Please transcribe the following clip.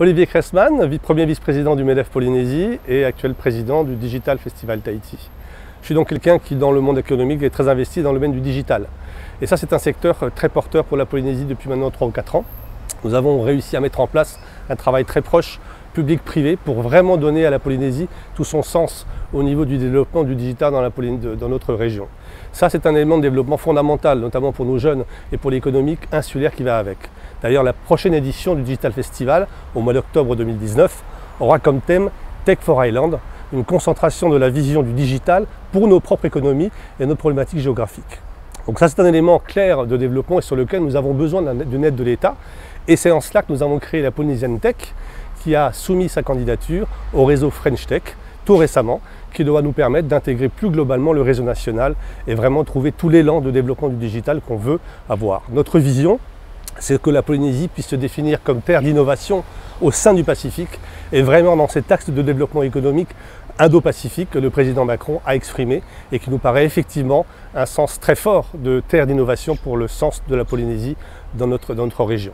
Olivier Kressman, premier vice-président du MEDEF Polynésie et actuel président du Digital Festival Tahiti. Je suis donc quelqu'un qui, dans le monde économique, est très investi dans le domaine du digital. Et ça, c'est un secteur très porteur pour la Polynésie depuis maintenant 3 ou 4 ans. Nous avons réussi à mettre en place un travail très proche public-privé pour vraiment donner à la Polynésie tout son sens au niveau du développement du digital dans, notre région. Ça, c'est un élément de développement fondamental, notamment pour nos jeunes et pour l'économie insulaire qui va avec. D'ailleurs, la prochaine édition du Digital Festival, au mois d'octobre 2019, aura comme thème Tech for Island, une concentration de la vision du digital pour nos propres économies et nos problématiques géographiques. Donc ça, c'est un élément clair de développement et sur lequel nous avons besoin d'une aide de l'État. Et c'est en cela que nous avons créé la Polynesian Tech, qui a soumis sa candidature au réseau French Tech tout récemment, qui doit nous permettre d'intégrer plus globalement le réseau national et vraiment trouver tout l'élan de développement du digital qu'on veut avoir. Notre vision, c'est que la Polynésie puisse se définir comme terre d'innovation au sein du Pacifique et vraiment dans cet axe de développement économique indo-pacifique que le président Macron a exprimé et qui nous paraît effectivement un sens très fort de terre d'innovation pour le sens de la Polynésie dans notre, dans notre région.